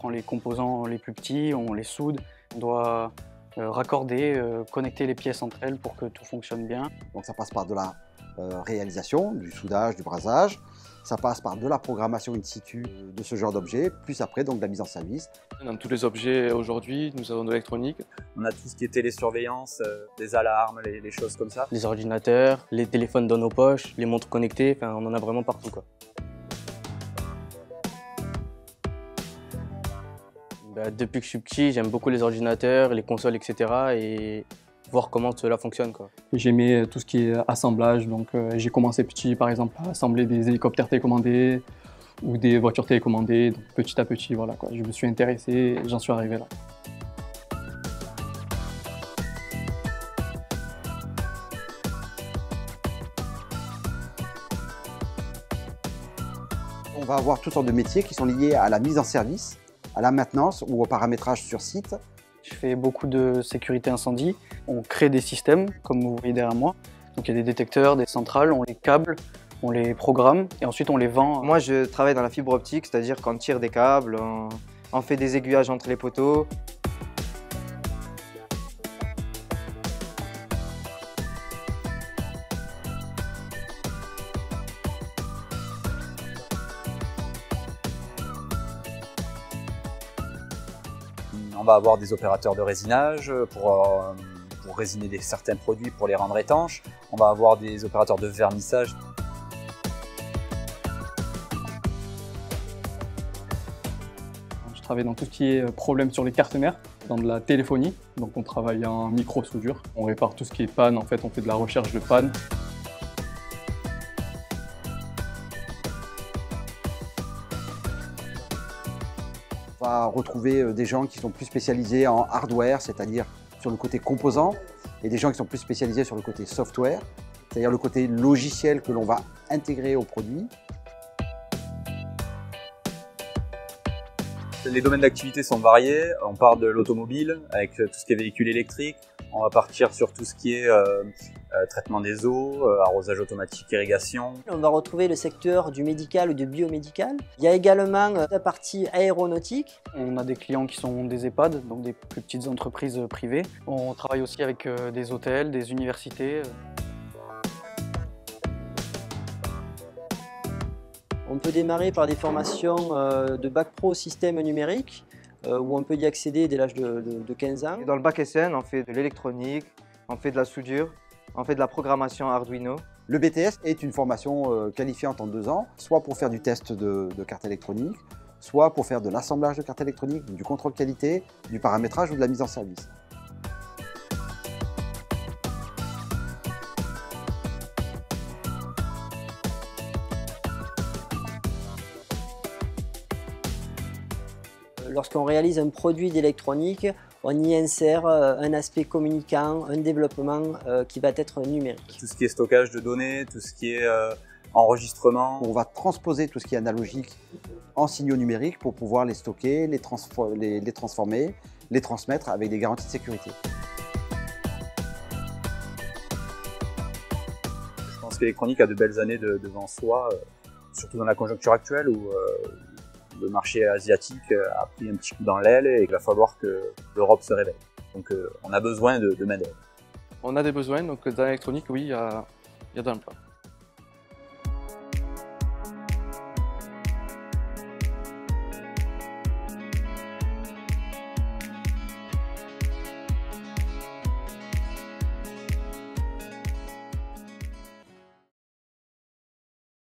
prend les composants les plus petits, on les soude, on doit euh, raccorder, euh, connecter les pièces entre elles pour que tout fonctionne bien. Donc ça passe par de la euh, réalisation, du soudage, du brasage, ça passe par de la programmation in situ de ce genre d'objet, plus après donc de la mise en service. Dans tous les objets aujourd'hui, nous avons de l'électronique. On a tout ce qui est télésurveillance, euh, des alarmes, les, les, choses comme ça. Les ordinateurs, les téléphones dans nos poches, les montres connectées, enfin on en a vraiment partout quoi. Bah, depuis que je suis petit, j'aime beaucoup les ordinateurs, les consoles, etc. Et voir comment cela fonctionne. J'aimais tout ce qui est assemblage, donc euh, j'ai commencé petit par exemple à assembler des hélicoptères télécommandés ou des voitures télécommandées, donc petit à petit, voilà, quoi. je me suis intéressé et j'en suis arrivé là. On va avoir toutes sortes de métiers qui sont liés à la mise en service, à la maintenance ou au paramétrage sur site. Je fais beaucoup de sécurité incendie. On crée des systèmes, comme vous voyez derrière moi. Donc il y a des détecteurs, des centrales, on les câble, on les programme et ensuite on les vend. Moi je travaille dans la fibre optique, c'est-à-dire qu'on tire des câbles, on, on fait des aiguillages entre les poteaux. On va avoir des opérateurs de résinage pour, euh, pour résiner certains produits pour les rendre étanches. On va avoir des opérateurs de vernissage. Je travaille dans tout ce qui est problème sur les cartes mères, dans de la téléphonie. Donc on travaille en micro-soudure. On répare tout ce qui est panne, en fait on fait de la recherche de panne. On va retrouver euh, des gens qui sont plus spécialisés en hardware, c'est-à-dire sur le côté composant, et des gens qui sont plus spécialisés sur le côté software, c'est-à-dire le côté logiciel que l'on va intégrer au produit. Les domaines d'activité sont variés. On part de l'automobile avec tout ce qui est véhicule électrique. On va partir sur tout ce qui est euh, euh, traitement des eaux, euh, arrosage automatique, irrigation. On va retrouver le secteur du médical ou du biomédical. Il y a également la partie aéronautique. On a des clients qui sont des EHPAD, donc des plus petites entreprises privées. On travaille aussi avec des hôtels, des universités. On peut démarrer par des formations de bac pro système numérique où on peut y accéder dès l'âge de, de, de, 15 ans. Dans le bac SN, on fait de l'électronique, on fait de la soudure, on fait de la programmation Arduino. Le BTS est une formation euh, qualifiante en deux ans, soit pour faire du test de, de carte électronique, soit pour faire de l'assemblage de cartes électroniques, du contrôle qualité, du paramétrage ou de la mise en service. Lorsqu'on réalise un produit d'électronique, on y insère un aspect communicant, un développement qui va être numérique. Tout ce qui est stockage de données, tout ce qui est enregistrement. On va transposer tout ce qui est analogique en signaux numériques pour pouvoir les stocker, les, les, les transformer, les transmettre avec des garanties de sécurité. Je pense que l'électronique a de belles années de, devant soi, euh, surtout dans la conjoncture actuelle où euh, le marché asiatique a pris un petit coup dans l'aile et il va falloir que l'Europe se réveille. Donc euh, on a besoin de, de main-d'œuvre. On a des besoins, donc dans l'électronique, oui, il y a, il y a de l'emploi.